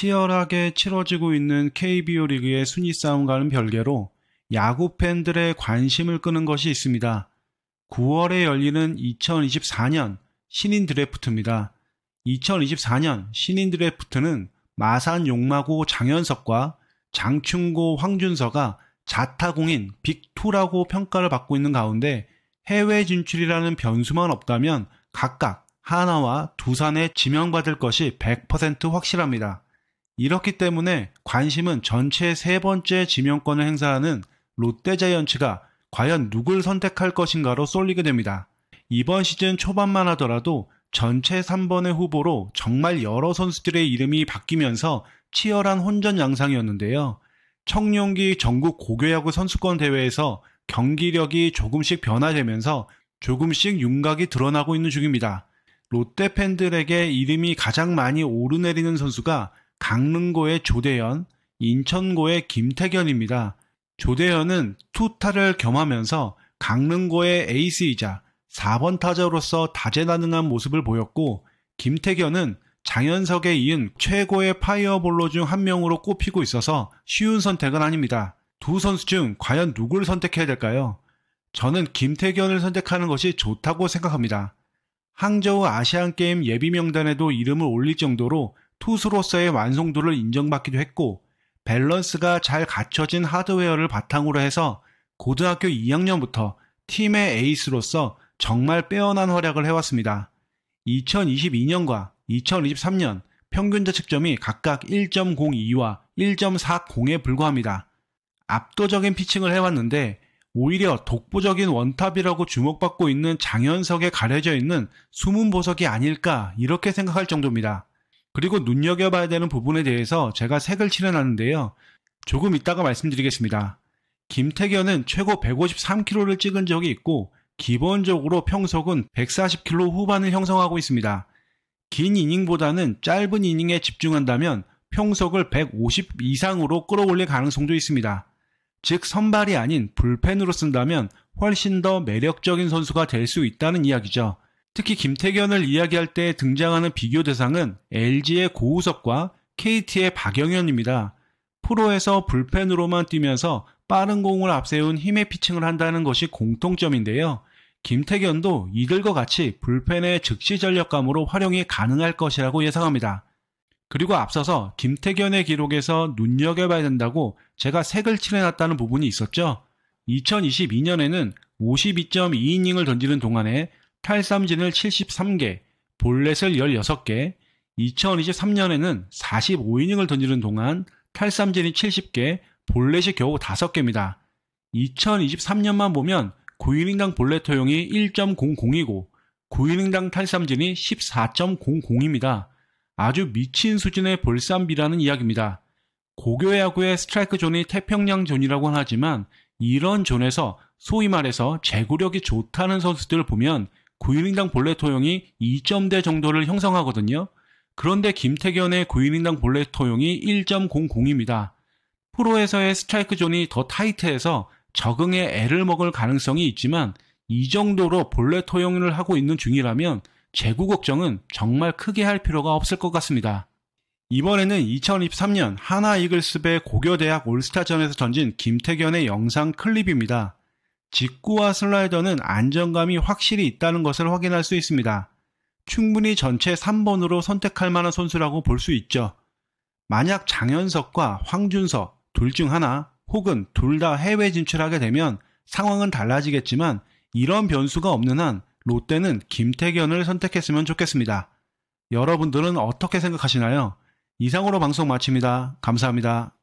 치열하게 치러지고 있는 KBO 리그의 순위 싸움과는 별개로 야구 팬들의 관심을 끄는 것이 있습니다. 9월에 열리는 2024년 신인 드래프트입니다. 2024년 신인 드래프트는 마산 용마고 장현석과 장충고 황준서가 자타공인 빅2라고 평가를 받고 있는 가운데 해외 진출이라는 변수만 없다면 각각 하나와 두산에 지명받을 것이 100% 확실합니다. 이렇기 때문에 관심은 전체 세 번째 지명권을 행사하는 롯데자이언츠가 과연 누굴 선택할 것인가로 쏠리게 됩니다. 이번 시즌 초반만 하더라도 전체 3번의 후보로 정말 여러 선수들의 이름이 바뀌면서 치열한 혼전 양상이었는데요. 청룡기 전국 고교야구 선수권 대회에서 경기력이 조금씩 변화되면서 조금씩 윤곽이 드러나고 있는 중입니다. 롯데 팬들에게 이름이 가장 많이 오르내리는 선수가 강릉고의 조대현, 인천고의 김택연입니다. 조대현은 투타를 겸하면서 강릉고의 에이스이자 4번 타자로서 다재다능한 모습을 보였고 김택연은 장현석에 이은 최고의 fireballer 중 한 명으로 꼽히고 있어서 쉬운 선택은 아닙니다. 두 선수 중 과연 누구를 선택해야 될까요? 저는 김태견을 선택하는 것이 좋다고 생각합니다. 항저우 아시안게임 예비 명단에도 이름을 올릴 정도로 투수로서의 완성도를 인정받기도 했고 밸런스가 잘 갖춰진 하드웨어를 바탕으로 해서 고등학교 2학년부터 팀의 에이스로서 정말 빼어난 활약을 해왔습니다. 2022년과 2023년 평균 자책점이 각각 1.02와 1.40에 불과합니다. 압도적인 피칭을 해왔는데 오히려 독보적인 원탑이라고 주목받고 있는 장현석에 가려져 있는 숨은 보석이 아닐까 이렇게 생각할 정도입니다. 그리고 눈여겨봐야 되는 부분에 대해서 제가 색을 칠해놨는데요. 조금 이따가 말씀드리겠습니다. 김태견은 최고 153kg를 찍은 적이 있고 기본적으로 평속은 140km 후반을 형성하고 있습니다. 긴 이닝보다는 짧은 이닝에 집중한다면 평속을 150 이상으로 끌어올릴 가능성도 있습니다. 즉 선발이 아닌 불펜으로 쓴다면 훨씬 더 매력적인 선수가 될 수 있다는 이야기죠. 특히 김태견을 이야기할 때 등장하는 비교 대상은 LG의 고우석과 KT의 박영현입니다. 프로에서 불펜으로만 뛰면서 빠른 공을 앞세운 힘의 피칭을 한다는 것이 공통점인데요. 김태견도 이들과 같이 불펜의 즉시 전력감으로 활용이 가능할 것이라고 예상합니다. 그리고 앞서서 김태견의 기록에서 눈여겨봐야 된다고 제가 색을 칠해놨다는 부분이 있었죠. 2022년에는 52.2이닝을 던지는 동안에 탈삼진을 73개, 볼넷을 16개, 2023년에는 45이닝을 던지는 동안 탈삼진이 70개, 볼넷이 겨우 5개입니다. 2023년만 보면 9이닝당 볼넷 허용이 1.00이고 9이닝당 탈삼진이 14.00입니다. 아주 미친 수준의 볼삼비라는 이야기입니다. 고교 야구의 스트라이크 존이 태평양 존이라고 하지만 이런 존에서 소위 말해서 제구력이 좋다는 선수들을 보면 9이닝당 볼넷 허용이 2점대 정도를 형성하거든요. 그런데 김택연의 9이닝당 볼넷 허용이 1.00입니다. 프로에서의 스트라이크 존이 더 타이트해서 적응에 애를 먹을 가능성이 있지만 이 정도로 볼넷 허용을 하고 있는 중이라면 재구 걱정은 정말 크게 할 필요가 없을 것 같습니다. 이번에는 2023년 하나 이글스배 고교대학 올스타전에서 던진 김태견의 영상 클립입니다. 직구와 슬라이더는 안정감이 확실히 있다는 것을 확인할 수 있습니다. 충분히 전체 3번으로 선택할 만한 선수라고 볼 수 있죠. 만약 장현석과 황준석 둘 중 하나 혹은 둘 다 해외 진출하게 되면 상황은 달라지겠지만 이런 변수가 없는 한 롯데는 김태견을 선택했으면 좋겠습니다. 여러분들은 어떻게 생각하시나요? 이상으로 방송 마칩니다. 감사합니다.